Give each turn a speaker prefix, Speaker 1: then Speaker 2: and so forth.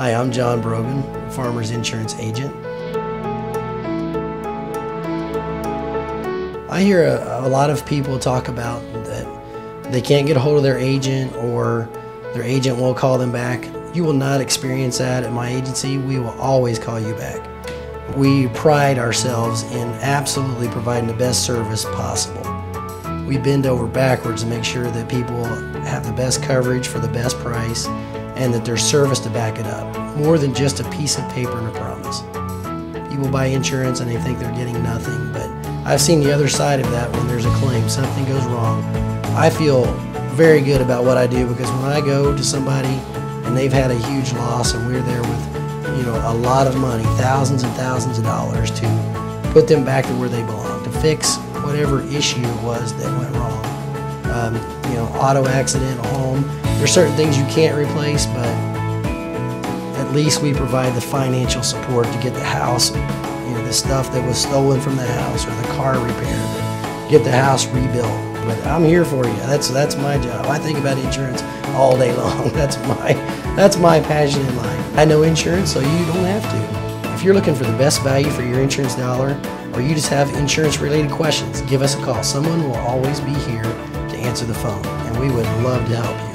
Speaker 1: Hi, I'm John Brogan, Farmers Insurance Agent. I hear a, a, lot of people talk about that they can't get a hold of their agent or their agent won't call them back. You will not experience that at my agency. We will always call you back. We pride ourselves in absolutely providing the best service possible. We bend over backwards to make sure that people have the best coverage for the best price and that there's service to back it up, more than just a piece of paper and a promise. People buy insurance and they think they're getting nothing, but I've seen the other side of that when there's a claim, something goes wrong. I feel very good about what I do because when I go to somebody and they've had a huge loss and we're there with you know a lot of money thousands and thousands of dollars to put them back to where they belong to fix whatever issue it was that went wrong um, you know auto accident home there's certain things you can't replace but at least we provide the financial support to get the house you know the stuff that was stolen from the house or the car repaired get the house rebuilt but I'm here for you. That's that's my job. I think about insurance all day long. That's my that's my passion in life. I know insurance, so you don't have to. If you're looking for the best value for your insurance dollar, or you just have insurance related questions, give us a call. Someone will always be here to answer the phone, and we would love to help you.